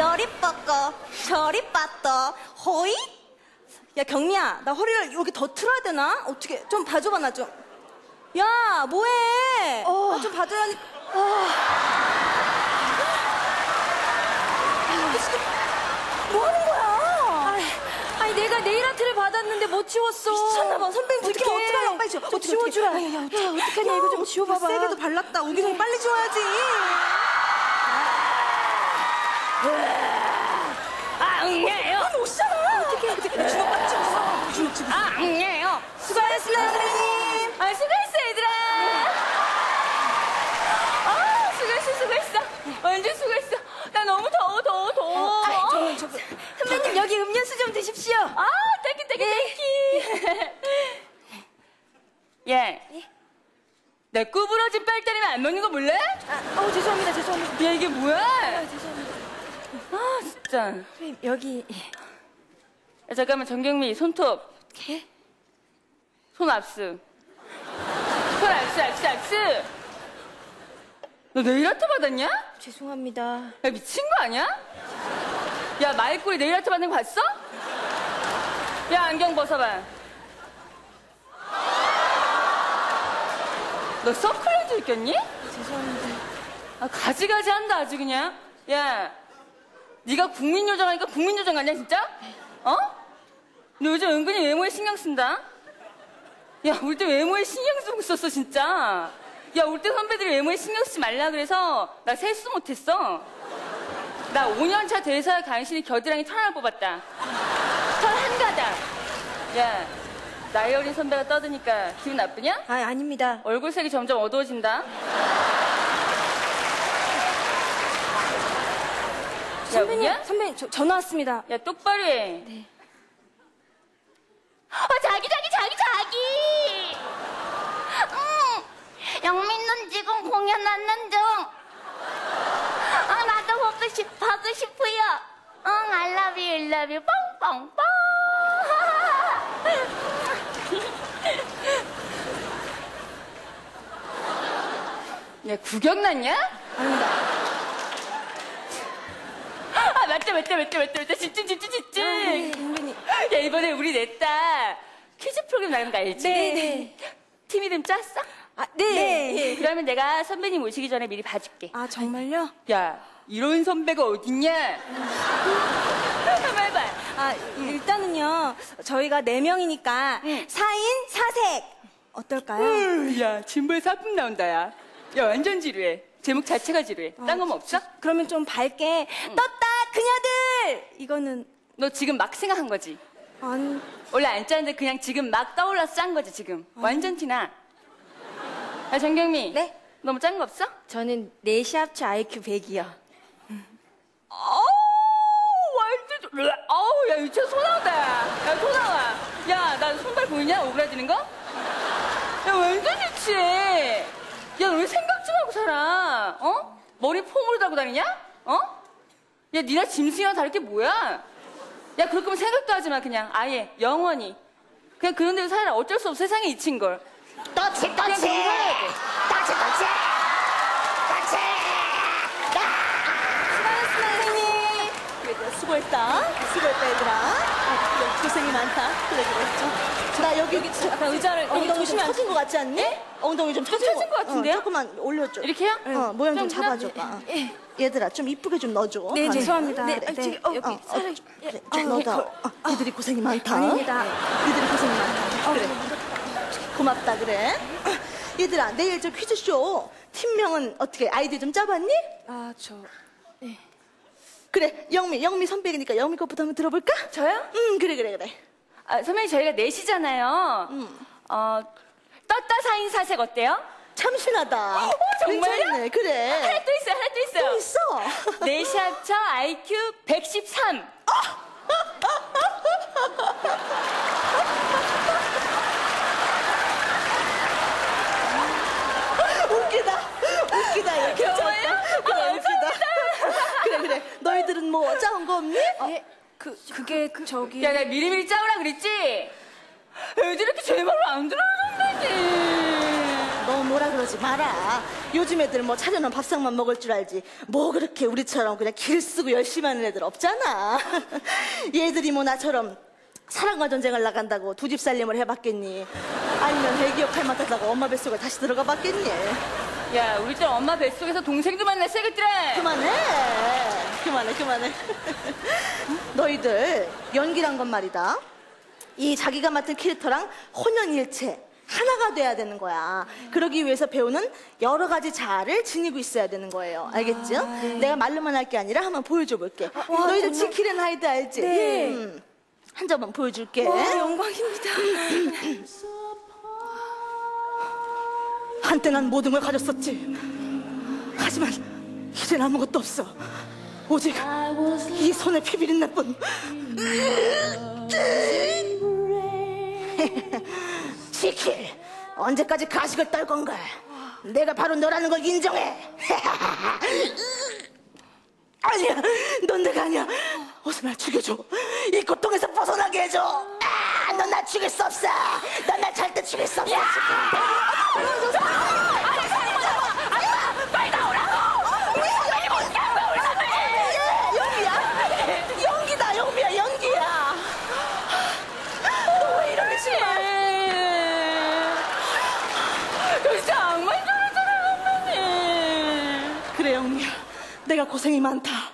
빠떠 저리 빠떠 호이? 야 경미야 나 허리를 여기 더 틀어야 되나? 어떻게 좀 봐줘봐 나 좀. 야 뭐해? 나좀 봐줘야니 뭐 하는 거야? 아니 내가 네일 아트를 받았는데 못 지웠어. 미쳤나봐. 선배님 어떻게 어떡해. 어떡하려고 빨리 지워 좀 지워주라. 야, 야, 어떡하냐, 이거 좀 지워봐봐. 세게도 발랐다. 우기성이 빨리 지워야지 앙예요. 오시잖아 어떻게 어떻게 주먹 빨리 지웠어 주먹 지웠어 앙예요. 수고하셨습니다 선생님 아 수고했어 얘들아. 아 수고했어 수고했어. 완전 수고했어. 나 너무 더워 더워 더워. 아, 저는 저 선배님 여기 음료수 좀 드십시오. 아 땡큐 땡큐 땡큐. 예. 내 구부러진 빨다리는 안 먹는 거 몰래? 아, 어 죄송합니다 죄송합니다 야 이게 뭐야? 죄송합니다 아 진짜. 선생님 여기 야, 잠깐만 정경미 손톱. 손 압수. 손 압수 압수 압수. 너 네일 아트 받았냐? 죄송합니다 야 미친 거 아니야? 야 마이콜이 네일 아트 받는 거 봤어? 야 안경 벗어봐. 너 선클레즈 있겠니? 죄송합니다 아 가지가지 한다 아주 그냥. 야, 네가 국민요정 하니까 국민요정 같냐 진짜? 어? 너 요즘 은근히 외모에 신경 쓴다. 야, 올 때 외모에 신경 쓰고 있었어 진짜. 야, 올 때 선배들이 외모에 신경 쓰지 말라 그래서 나 세수 못했어. 나 5년차 대사 간신히 겨드랑이 천 하나 뽑았다. 천 한가닥. 야, 나이 어린 선배가 떠드니까 기분 나쁘냐? 아 아닙니다 얼굴색이 점점 어두워진다. 선배님 웃냐? 선배님 저, 전화 왔습니다 야, 똑바로 해. 아, 자기, 자기, 자기, 자기! 응, 영민은 지금 공연하는 중. 아, 나도 보고 싶, 보고 싶어요. 응, I love you, I love you, 뻥뻥뻥. 야, 구경 났냐? 아닙니다 아, 맞다, 맞다, 맞다, 맞다, 맞다. 집중, 집중, 집중. 아, 네, 선배님 야, 이번에 우리 냈다. 퀴즈 프로그램 나가는 거 알지? 네, 네. 팀 이름 짰어? 아, 네. 그러면 내가 선배님 오시기 전에 미리 봐줄게. 아 정말요? 야, 이런 선배가 어딨냐? 한번 해봐. 아 일단은요 저희가 네 명이니까 응. 사인 사색 어떨까요? 으, 야, 진보에서 하품 나온다, 야. 야, 완전 지루해. 제목 자체가 지루해. 딴 거뭐 없어? 그러면 좀 밝게 떴다 그녀들 이거는 너 지금 막 생각한 거지? 아니 원래 안 짰는데 그냥 지금 막 떠올라서 짠 거지, 지금. 완전 티나. 야, 정경미. 네? 너무 짠 거 없어? 저는 내시 합치 IQ 100이요. 어우, 완전, 어우, 야, 유채 소 나온다, 야. 야, 소 나와. 야, 나 손발 보이냐? 오그라지는 거? 야, 완전 좋지. 야, 너 왜 생각 좀 하고 살아? 어? 머리 폼으로 달고 다니냐? 어? 야, 니나 짐승이랑 다를 게 뭐야? 야, 그럴 거면 생각도 하지 마, 그냥. 아예, 영원히. 그냥 그런 데서 살아. 어쩔 수 없어. 세상에 이친 걸. 또치, 그냥 또치. 그렇게 살아야 돼. 또치, 또치. 또치. 수고하셨습니다, 선생님. 그래, 수고했다. 수고했다, 얘들아. 아, 그래, 고생이 많다. 그래, 그래. 저, 나 여기, 여기 약간 의자를 엉덩이 좀 조심히 앉- 처진 것 같지 않니? 엉덩이 좀 처진 처진 것 같은데요? 어, 조금만 올려줘. 이렇게요? 어, 모양 좀 좀 잡아줘봐. 어. 얘들아, 좀 이쁘게 좀 넣어줘. 네, 아, 죄송합니다. 네, 그래. 저기, 어, 여기 어, 살을 예, 그래, 어, 좀 넣어다. 그, 어, 니들이 고생이 많다. 아닙니다. 니들이 고생이 많다. 그래. 고맙다, 그래. 얘들아, 내일 저 퀴즈쇼 팀명은 어떻게 아이디 좀 짜봤니? 아, 저. 그래, 영미, 영미 선배니까 영미 것부터 한번 들어볼까? 저요? 응, 그래, 그래, 그래. 아, 선배님 저희가 넷이잖아요. 어, 떴다 사인 사색 어때요? 참신하다. 정말요? 괜찮네, 그래. 하나 또 있어요, 하나 또 있어요. 또 있어. 넷이 합쳐 IQ 113. 웃기다. 웃기다. 이거 괜찮다. 그래, 웃기다. 그래, 그래. 너희들은 뭐 짜온 거 없니? 예, 그, 그게, 그, 저기. 야, 나 미리미리 짜오라 그랬지? 애들 이렇게 제 말을 안 들어준다니. 너무 뭐라 그러지 마라. 요즘 애들 뭐 차려놓은 밥상만 먹을 줄 알지. 뭐 그렇게 우리처럼 그냥 길 쓰고 열심히 하는 애들 없잖아. 얘들이 뭐 나처럼 사랑과 전쟁을 나간다고 두 집 살림을 해봤겠니? 아니면 애기 역할 맡았다고 엄마 뱃속에 다시 들어가 봤겠니? 야, 우리 때 엄마 뱃속에서 동생도 만났어야겠더라. 그만해. 그만해, 그만해. 너희들 연기란 건 말이다. 이 자기가 맡은 캐릭터랑 혼연일체 하나가 돼야 되는 거야. 그러기 위해서 배우는 여러 가지 자아를 지니고 있어야 되는 거예요. 알겠죠? 내가 말로만 할 게 아니라 한번 보여줘 볼게. 너희들 지킬 앤 하이드 알지? 네. 음. 한 점만 보여줄게. 와, 영광입니다. 한때 난 모든 걸 가졌었지. 하지만 이젠 아무것도 없어. 오직 이 손에 피 비린내 뿐. 시킬 언제까지 가식을 떨 건가? 내가 바로 너라는 걸 인정해. 아니야, 넌 내가 아니야. 어서 날 죽여줘. 이 고통에서 벗어나게 해줘. 아, 넌날 죽일 수 없어. 넌 날 절대 죽일 수 없어. 연기야? 연기다, 연기야, 연기야. 너 왜 이러니, 정말? 너 진짜 악마 줄 알았잖아, 선배님. 그래, 영미야. 내가 고생이 많다.